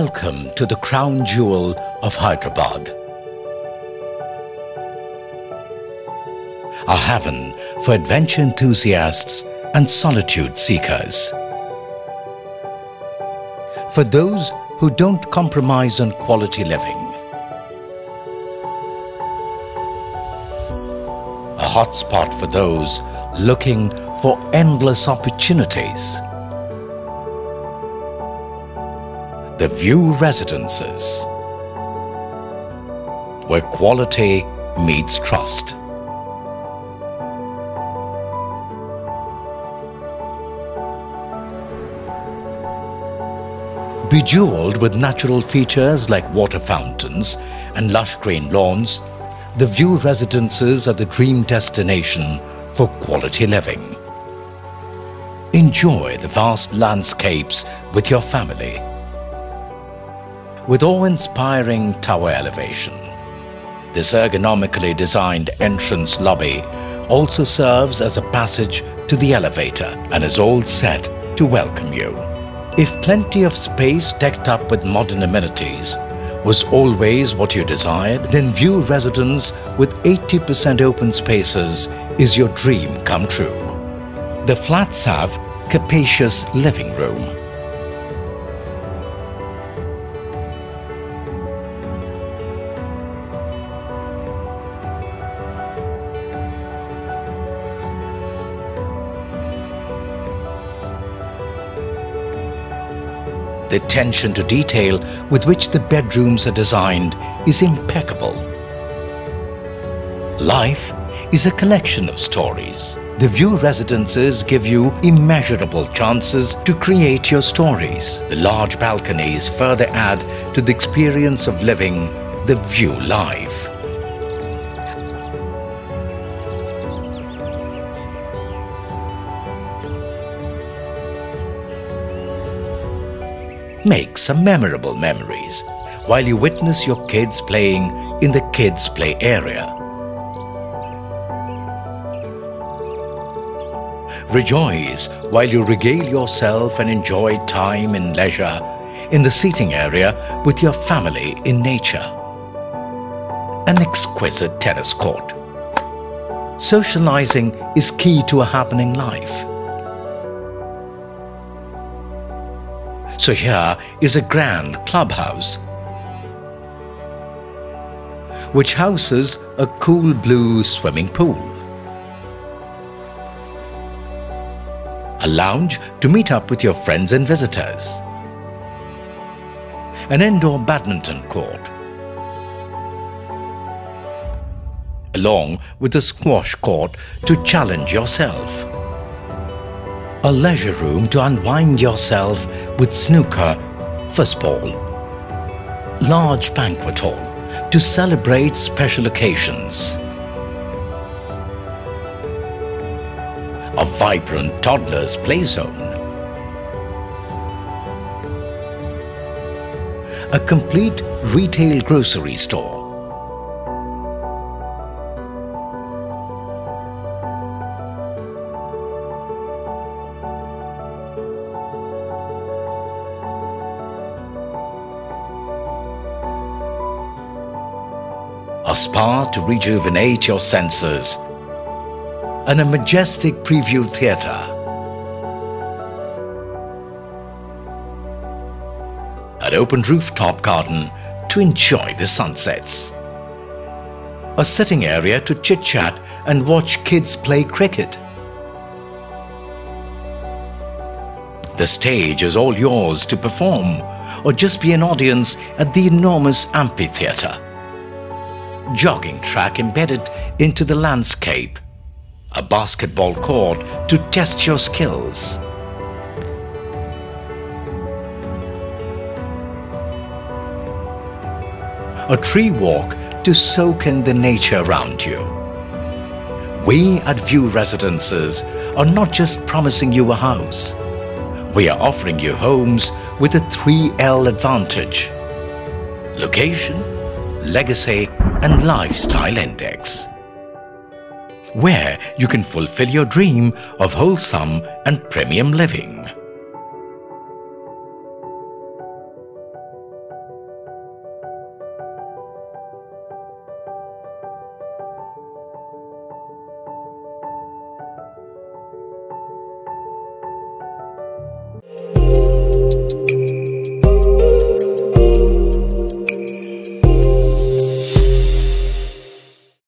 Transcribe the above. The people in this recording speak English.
Welcome to the crown jewel of Hyderabad. A haven for adventure enthusiasts and solitude seekers. For those who don't compromise on quality living. A hotspot for those looking for endless opportunities. The VUE Residences, where quality meets trust. Bejeweled with natural features like water fountains and lush green lawns, the VUE Residences are the dream destination for quality living. Enjoy the vast landscapes with your family. With awe-inspiring tower elevation, this ergonomically designed entrance lobby also serves as a passage to the elevator and is all set to welcome you. If plenty of space decked up with modern amenities was always what you desired, then VUE Residence with 80% open spaces is your dream come true. The flats have capacious living room, The attention to detail with which the bedrooms are designed is impeccable. Life is a collection of stories. The VUE Residences give you immeasurable chances to create your stories. The large balconies further add to the experience of living the View life. Make some memorable memories while you witness your kids playing in the kids' play area. Rejoice while you regale yourself and enjoy time and leisure in the seating area with your family in nature. An exquisite tennis court. Socializing is key to a happening life. So here is a grand clubhouse which houses a cool blue swimming pool. A lounge to meet up with your friends and visitors. An indoor badminton court. Along with a squash court to challenge yourself. A leisure room to unwind yourself with snooker, foosball. Large banquet hall to celebrate special occasions. A vibrant toddler's play zone. A complete retail grocery store. A spa to rejuvenate your senses, and a majestic preview theatre. An open rooftop garden to enjoy the sunsets. A sitting area to chit-chat and watch kids play cricket. The stage is all yours to perform or just be an audience at the enormous amphitheatre jogging track embedded into the landscape, a basketball court to test your skills. A tree walk to soak in the nature around you. We at VUE Residences are not just promising you a house. We are offering you homes with a 3L advantage. Location, legacy and Lifestyle Index, where you can fulfill your dream of wholesome and premium living.